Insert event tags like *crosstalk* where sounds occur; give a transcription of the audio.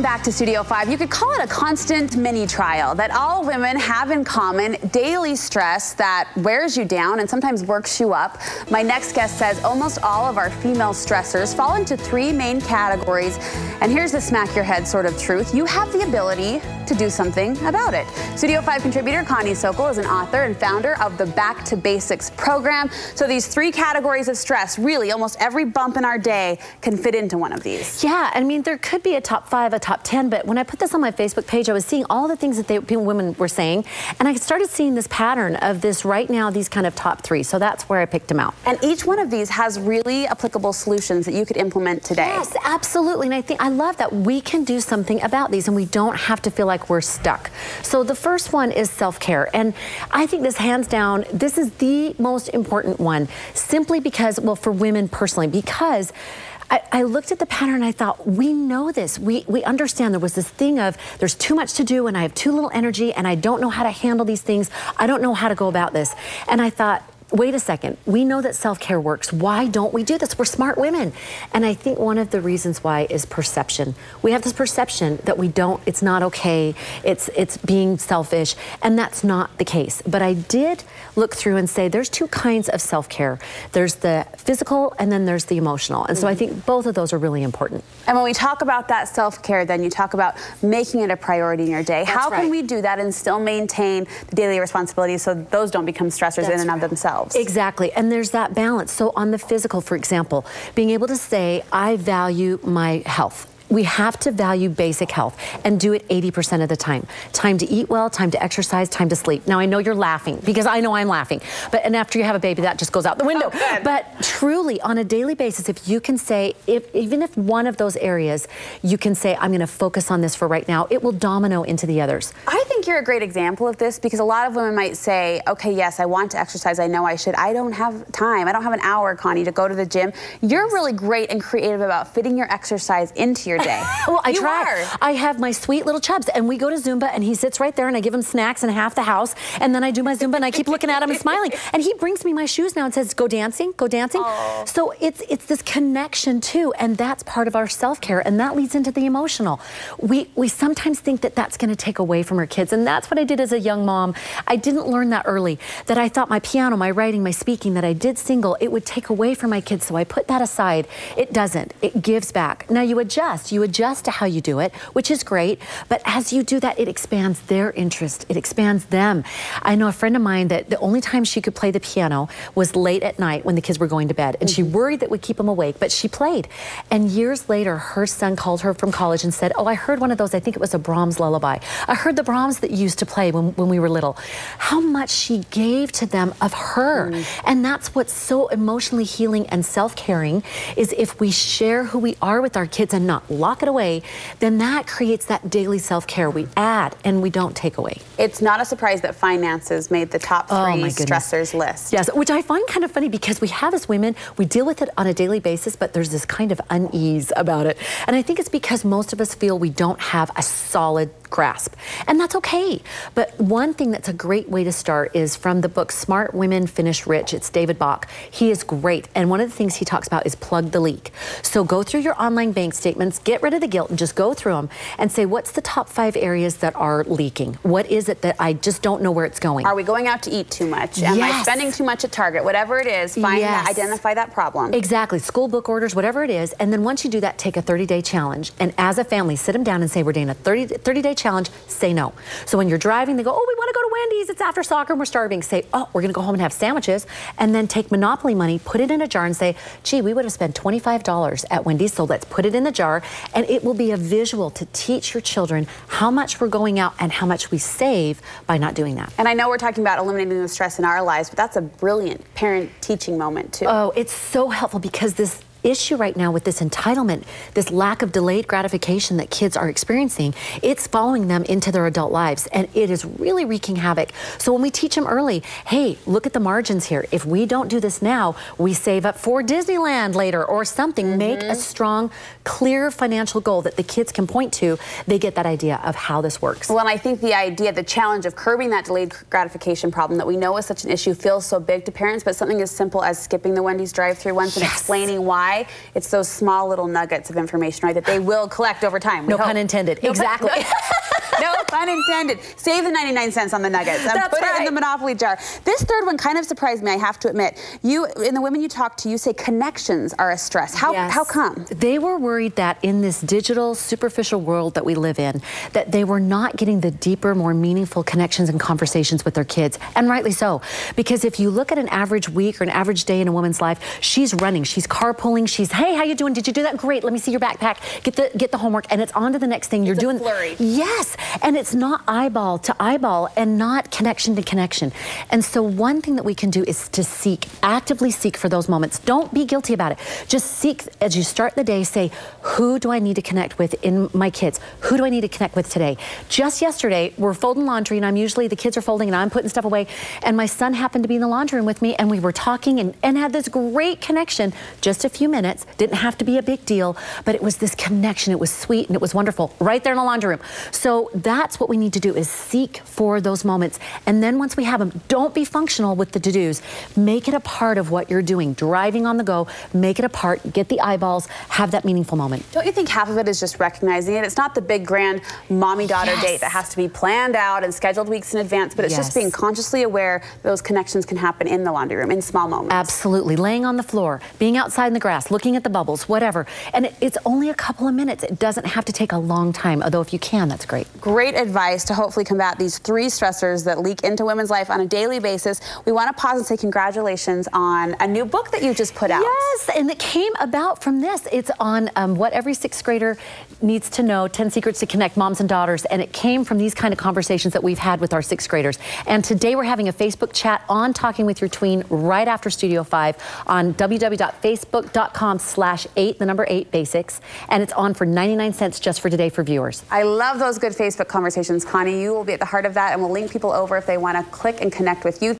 Welcome back to Studio 5. You could call it a constant mini trial that all women have in common daily stress that wears you down and sometimes works you up. My next guest says almost all of our female stressors fall into three main categories. And here's the smack your head sort of truth you have the ability to do something about it. Studio 5 contributor Connie Sokol is an author and founder of the Back to Basics program. So these three categories of stress, really almost every bump in our day can fit into one of these. Yeah, I mean, there could be a top five, a top 10, but when I put this on my Facebook page, I was seeing all the things that they, women were saying, and I started seeing this pattern of this right now, these kind of top three. So that's where I picked them out. And each one of these has really applicable solutions that you could implement today. Yes, absolutely. And I think I love that we can do something about these and we don't have to feel like we're stuck. So the first one is self-care. And I think this hands down, this is the most important one simply because, well, for women personally, because I, I, looked at the pattern and I thought, we know this. We, we understand there was this thing of there's too much to do and I have too little energy and I don't know how to handle these things. I don't know how to go about this. And I thought, wait a second, we know that self-care works. Why don't we do this? We're smart women. And I think one of the reasons why is perception. We have this perception that we don't, it's not okay, it's, it's being selfish, and that's not the case. But I did look through and say there's two kinds of self-care. There's the physical and then there's the emotional. And so I think both of those are really important. And when we talk about that self-care, then you talk about making it a priority in your day. That's How right. can we do that and still maintain the daily responsibilities so those don't become stressors That's in and right. of themselves? Exactly. And there's that balance. So on the physical, for example, being able to say, I value my health we have to value basic health and do it 80% of the time. Time to eat well, time to exercise, time to sleep. Now I know you're laughing because I know I'm laughing, but and after you have a baby, that just goes out the window. Oh, but truly, on a daily basis, if you can say, if even if one of those areas, you can say, I'm going to focus on this for right now, it will domino into the others. I think you're a great example of this because a lot of women might say, okay, yes, I want to exercise. I know I should. I don't have time. I don't have an hour, Connie, to go to the gym. You're really great and creative about fitting your exercise into your day. *laughs* well, I you try. Are. I have my sweet little chubs, and we go to Zumba, and he sits right there, and I give him snacks and half the house, and then I do my Zumba, and I keep looking at him and smiling, *laughs* and he brings me my shoes now and says, "Go dancing, go dancing." So it's it's this connection too, and that's part of our self care, and that leads into the emotional. We we sometimes think that that's going to take away from our kids, and that's what I did as a young mom. I didn't learn that early. That I thought my piano, my writing, my speaking, that I did single, it would take away from my kids, so I put that aside. It doesn't. It gives back. Now you adjust. You adjust to how you do it, which is great. But as you do that, it expands their interest. It expands them. I know a friend of mine that the only time she could play the piano was late at night when the kids were going to bed. And mm -hmm. she Mm-hmm. worried that would keep them awake, but she played. And years later, her son called her from college and said, oh, I heard one of those, I think it was a Brahms lullaby. I heard the Brahms that used to play when, when we were little. How much she gave to them of her. Mm. And that's what's so emotionally healing and self-caring is if we share who we are with our kids and not lock it away, then that creates that daily self-care we add and we don't take away. It's not a surprise that finances made the top oh, three oh stressors list. Yes, which I find kind of funny because we have as women, we deal with it on a daily basis, but there's this kind of unease about it. And I think it's because most of us feel we don't have a solid grasp. And that's okay. But one thing that's a great way to start is from the book Smart Women Finish Rich. It's David Bach. He is great. And one of the things he talks about is plug the leak. So go through your online bank statements, get rid of the guilt and just go through them and say, what's the top five areas that are leaking? What is it that I just don't know where it's going? Are we going out to eat too much? Am yes. I spending too much at Target? Whatever it is, find yes. that, identify that problem. Exactly. School book orders, whatever it is. And then once you do that, take a 30-day challenge. And as a family, sit them down and say, we're doing a 30-day challenge. Say no. So when you're driving, they go, oh, we want to go to Wendy's. It's after soccer and we're starving. Say, oh, we're going to go home and have sandwiches. And then take Monopoly money, put it in a jar and say, gee, we would have spent $25 at Wendy's. So let's put it in the jar. And it will be a visual to teach your children how much we're going out and how much we save by not doing that. And I know we're talking about eliminating the stress in our lives, but that's a brilliant parent teaching moment too. Oh, it's so helpful because this issue right now with this entitlement, this lack of delayed gratification that kids are experiencing, it's following them into their adult lives and it is really wreaking havoc. So when we teach them early, hey, look at the margins here. If we don't do this now, we save up for Disneyland later or something. Mm -hmm. Make a strong, clear financial goal that the kids can point to. They get that idea of how this works. Well, and I think the idea, the challenge of curbing that delayed gratification problem that we know is such an issue feels so big to parents, but something as simple as skipping the Wendy's drive-through once yes. and explaining why why? It's those small little nuggets of information, right, that they will collect over time. No pun intended. No exactly. Pun, *laughs* pun intended. Save the 99 cents on the nuggets and That's put right. it in the Monopoly jar. This third one kind of surprised me, I have to admit. You, in the women you talk to, you say connections are a stress. How, Yes. how come? They were worried that in this digital, superficial world that we live in, that they were not getting the deeper, more meaningful connections and conversations with their kids. And rightly so. Because if you look at an average week or an average day in a woman's life, she's running, she's carpooling, she's, hey, how you doing? Did you do that? Great. Let me see your backpack. Get the get the homework. And it's on to the next thing. You're a doing flurry. Yes. And it's not eyeball to eyeball and not connection to connection. And so one thing that we can do is to seek, actively seek for those moments. Don't be guilty about it. Just seek as you start the day, say, who do I need to connect with in my kids? Who do I need to connect with today? Just yesterday, we're folding laundry and I'm usually, the kids are folding and I'm putting stuff away. And my son happened to be in the laundry room with me and we were talking and, and had this great connection. Just a few minutes. Didn't have to be a big deal, but it was this connection. It was sweet and it was wonderful right there in the laundry room. So that's what we need to do is seek for those moments. And then once we have them, don't be functional with the to-dos. Make it a part of what you're doing. Driving on the go, make it a part, get the eyeballs, have that meaningful moment. Don't you think half of it is just recognizing it? It's not the big grand mommy daughter Yes. date that has to be planned out and scheduled weeks in advance, but it's Yes. just being consciously aware those connections can happen in the laundry room in small moments. Absolutely. Laying on the floor, being outside in the grass, looking at the bubbles, whatever. And it, it's only a couple of minutes. It doesn't have to take a long time, although if you can, that's great. Great advice to hopefully combat these three stressors that leak into women's life on a daily basis. We want to pause and say congratulations on a new book that you just put out. Yes, and it came about from this. It's on um, what every sixth grader needs to know 10 secrets to connect moms and daughters. And it came from these kind of conversations that we've had with our sixth graders. And today we're having a Facebook chat on Talking with Your Tween right after Studio 5 on www.facebook.com slash 8, the number 8 basics. And it's on for 99 cents just for today for viewers. I love those good Facebook conversations, Connie. You will be at the heart of that, and we'll link people over if they want to click and connect with you.